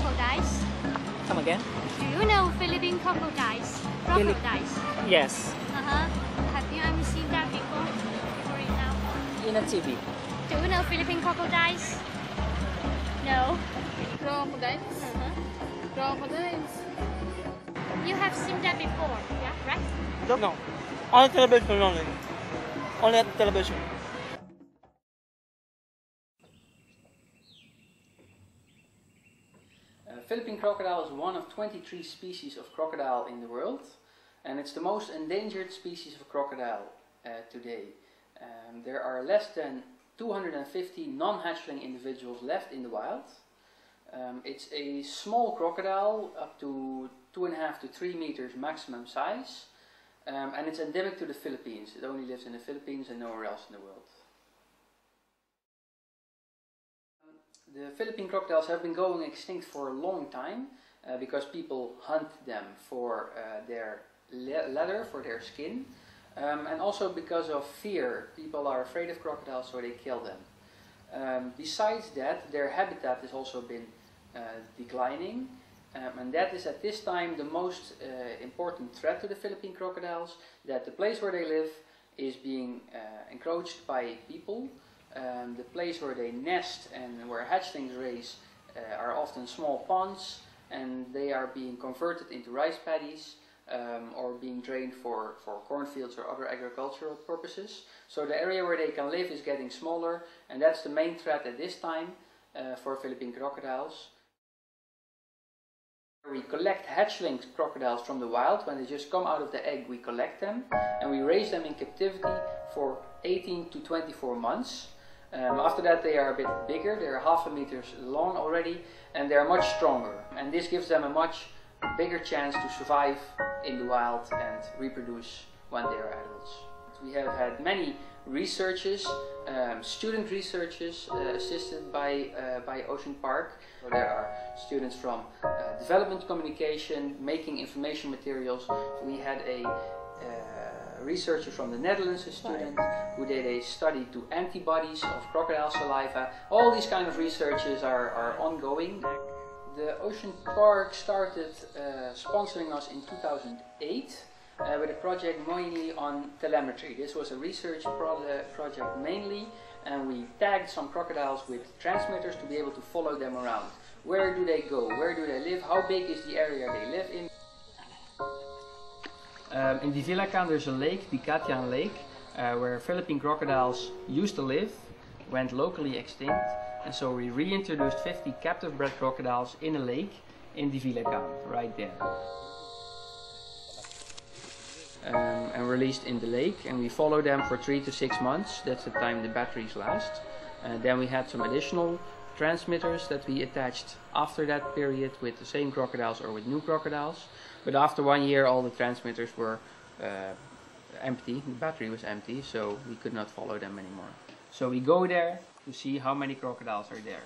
crocodiles? Come again? Do you know Philippine crocodiles? Philip- Crocodiles. Yes, Uh-huh. Have you ever seen that before? For example. in a TV. Do you know Philippine crocodiles? No. Crocodiles. Uh-huh. Crocodiles. You have seen that before, yeah, right? No, on television only. Only at television. Philippine crocodile is one of 23 species of crocodile in the world, and it's the most endangered species of crocodile uh, today. Um, there are less than 250 non-hatchling individuals left in the wild. Um, it's a small crocodile, up to two and a half to three meters maximum size, um, and it's endemic to the Philippines. It only lives in the Philippines and nowhere else in the world. The Philippine crocodiles have been going extinct for a long time uh, because people hunt them for uh, their le- leather, for their skin, um, and also because of fear. People are afraid of crocodiles, so they kill them. Um, besides that, their habitat has also been uh, declining, um, and that is at this time the most uh, important threat to the Philippine crocodiles. That the place where they live is being uh, encroached by people. Um, the place where they nest and where hatchlings raise uh, are often small ponds, and they are being converted into rice paddies um, or being drained for, for cornfields or other agricultural purposes. So the area where they can live is getting smaller, and that's the main threat at this time uh, for Philippine crocodiles. We collect hatchling crocodiles from the wild. When they just come out of the egg, we collect them and we raise them in captivity for 18 to 24 months. Um, after that, they are a bit bigger, they're half a meter long already, and they're much stronger. And this gives them a much bigger chance to survive in the wild and reproduce when they are adults. We have had many researches, um, student researches uh, assisted by, uh, by Ocean Park. So there are students from uh, development communication, making information materials. We had a uh, researcher from the Netherlands, a student, who did a study to antibodies of crocodile saliva. All these kind of researches are, are ongoing. The Ocean Park started uh, sponsoring us in 2008 uh, with a project mainly on telemetry. This was a research pro- project mainly, and we tagged some crocodiles with transmitters to be able to follow them around. Where do they go? Where do they live? How big is the area they live in? Um, in Divilacan there's a lake, the Katian Lake, uh, where Philippine crocodiles used to live, went locally extinct, and so we reintroduced 50 captive bred crocodiles in a lake in the Divilacan, right there. Um, and released in the lake, and we follow them for three to six months. That's the time the batteries last. And then we had some additional transmitters that we attached after that period with the same crocodiles or with new crocodiles. But after one year, all the transmitters were uh, empty. The battery was empty, so we could not follow them anymore. So we go there to see how many crocodiles are there.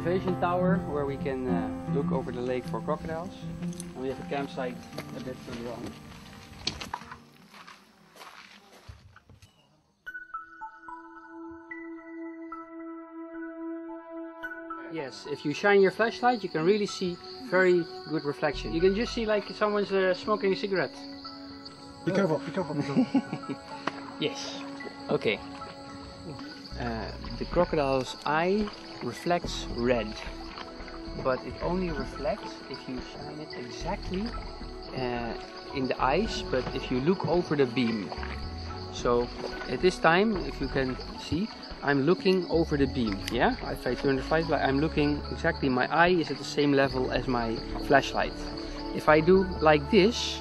Observation tower where we can uh, look over the lake for crocodiles. And we have a campsite a bit further on. Yes, if you shine your flashlight, you can really see very good reflection. You can just see like someone's uh, smoking a cigarette. Be careful, be careful, be careful. Yes. Okay. Uh, the crocodile's eye reflects red, but it only reflects if you shine it exactly uh, in the eyes, but if you look over the beam. So at this time, if you can see, I'm looking over the beam. Yeah, if I turn the flashlight, I'm looking exactly. My eye is at the same level as my flashlight. If I do like this,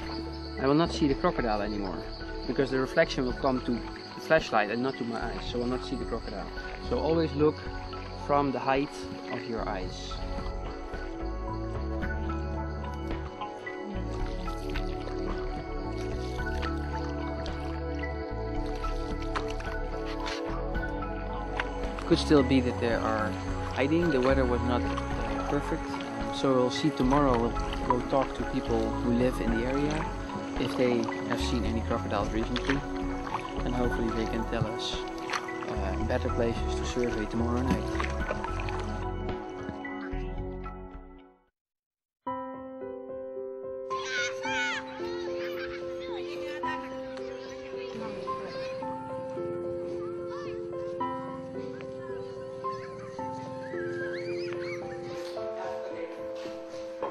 I will not see the crocodile anymore because the reflection will come to the flashlight and not to my eyes, so I'll not see the crocodile. So always look from the height of your eyes. Could still be that they are hiding. The weather was not uh, perfect, so we'll see tomorrow. We'll, we'll talk to people who live in the area if they have seen any crocodiles recently, and hopefully they can tell us uh, better places to survey tomorrow night.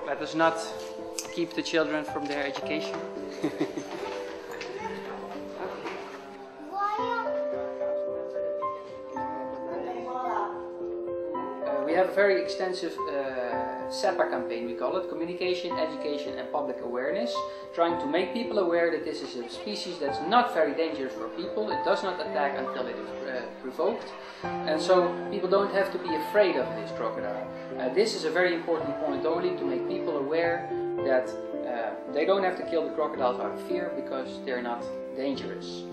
Let us not keep the children from their education. Uh, we have a very extensive uh, CEPA campaign, we call it Communication, Education and Public Awareness, trying to make people aware that this is a species that's not very dangerous for people, it does not attack until it is uh, provoked, and so people don't have to be afraid of this crocodile. Uh, this is a very important point only to make people aware that uh, they don't have to kill the crocodiles out of fear because they're not dangerous.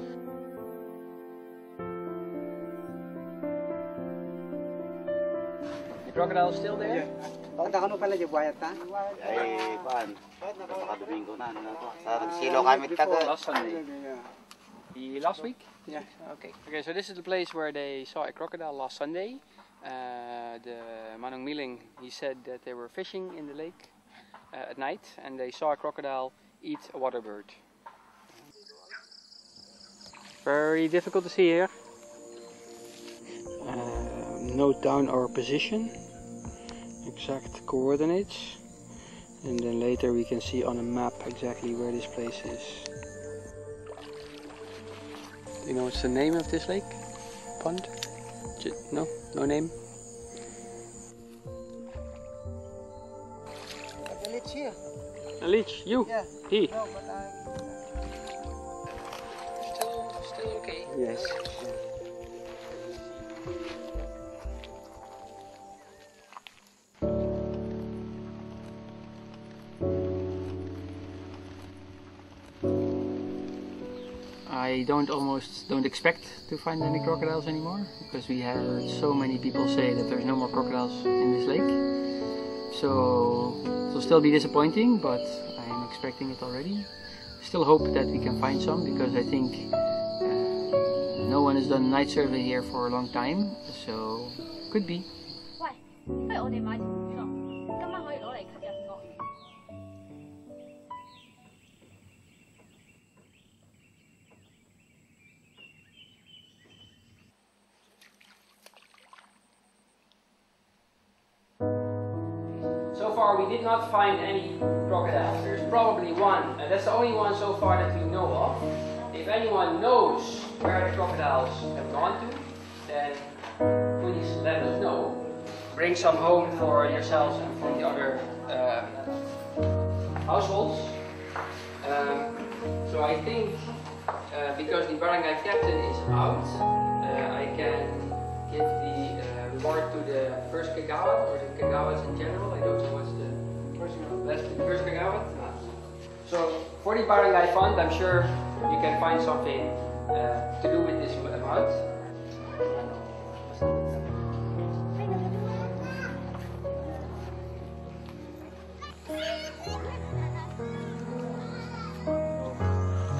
The crocodile still there? Bakit ano pala di buhayat na? Ay, paan? Napaka-domingo na. Ano to? Sa silo kami taga. Last Sunday. The last week? Yeah. Okay. Okay, so this is the place where they saw a crocodile last Sunday. Uh, the Manong Miling, he said that they were fishing in the lake uh, at night and they saw a crocodile eat a water bird. Very difficult to see here. Uh, note down our position, exact coordinates, and then later we can see on a map exactly where this place is. Do you know what's the name of this lake? Pond? No? No name? Galit here. A leech, you? Yeah. He? No, but I... Still, still okay. Yes. I don't almost don't expect to find any crocodiles anymore because we heard so many people say that there's no more crocodiles in this lake. So it'll still be disappointing, but I am expecting it already. Still hope that we can find some because I think uh, no one has done night survey here for a long time, so could be. 喂，不如我哋买条鱼咯，今晚可以攞嚟 We did not find any crocodiles. There's probably one, and that's the only one so far that we know of. If anyone knows where the crocodiles have gone to, then please let us know. Bring some home for yourselves and for the other uh, households. Um, so I think uh, because the barangay captain is out, uh, I can give the uh, reward to the first kagawad or the kagawads in general. I don't know So for the barangay fund, I'm sure you can find something uh, to do with this amount.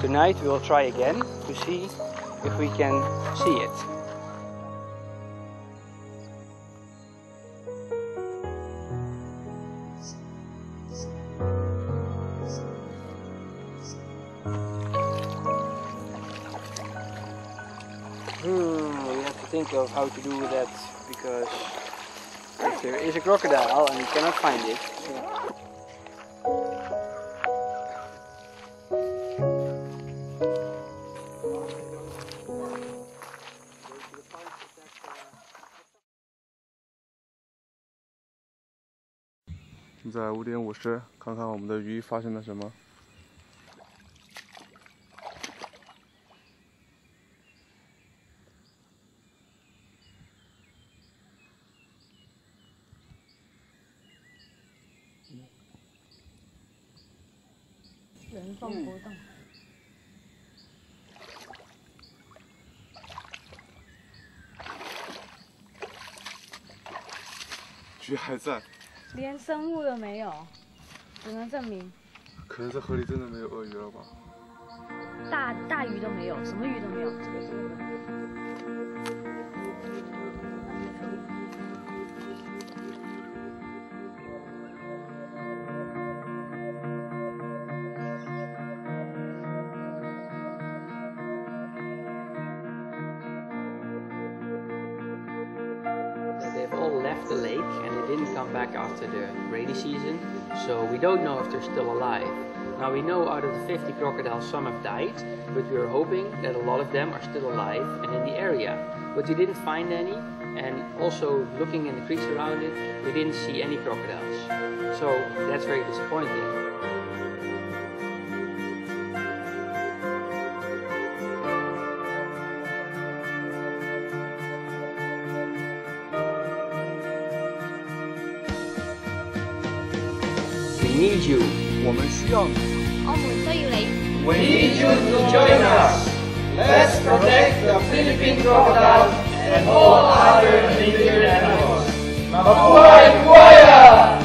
Tonight we will try again to see if we can see it. of how to do that because if there is a crocodile and you cannot find it. 现在五点五十，看看我们的鱼发现了什么。原封不动。鱼还在，连生物都没有，只能证明可能这河里真的没有鳄鱼了吧？大大鱼都没有，什么鱼都没有。这个 the lake and they didn't come back after the rainy season, so we don't know if they're still alive. Now we know out of the 50 crocodiles some have died, but we are hoping that a lot of them are still alive and in the area. But we didn't find any, and also looking in the creeks around it, we didn't see any crocodiles. So that's very disappointing. need you. 我们需要你。我们需要你。 We need you to join us. Let's protect the Philippine crocodile and all other endangered animals. Mabuhay Buaya!